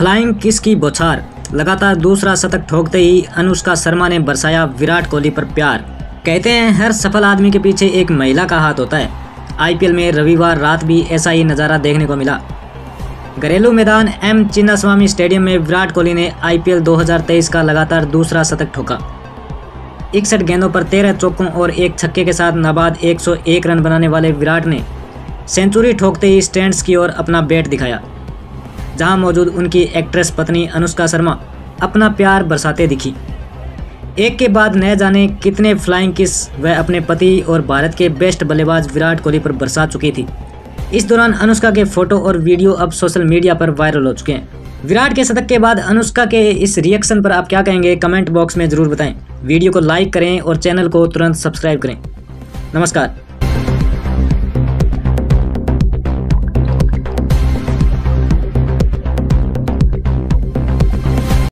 Flying kiss की बौछार? लगातार दूसरा शतक ठोकते ही अनुष्का शर्मा ने बरसाया विराट कोहली पर प्यार। कहते हैं, हर सफल आदमी के पीछे एक महिला का हाथ होता है। आईपीएल में रविवार रात भी ऐसा ही नज़ारा देखने को मिला। घरेलू मैदान एम चिन्नास्वामी स्टेडियम में विराट कोहली ने आईपीएल 2023 का लगातार दूसरा शतक ठोका। इकसठ गेंदों पर तेरह चौकों और एक छक्के के साथ नाबाद 101 रन बनाने वाले विराट ने सेंचुरी ठोकते ही स्टैंड्स की ओर अपना बैट दिखाया। जहाँ मौजूद उनकी एक्ट्रेस पत्नी अनुष्का शर्मा अपना प्यार बरसाते दिखी। एक के बाद न जाने कितने फ्लाइंग किस वह अपने पति और भारत के बेस्ट बल्लेबाज विराट कोहली पर बरसा चुकी थी। इस दौरान अनुष्का के फ़ोटो और वीडियो अब सोशल मीडिया पर वायरल हो चुके हैं। विराट के शतक के बाद अनुष्का के इस रिएक्शन पर आप क्या कहेंगे कमेंट बॉक्स में ज़रूर बताएँ। वीडियो को लाइक करें और चैनल को तुरंत सब्सक्राइब करें। नमस्कार।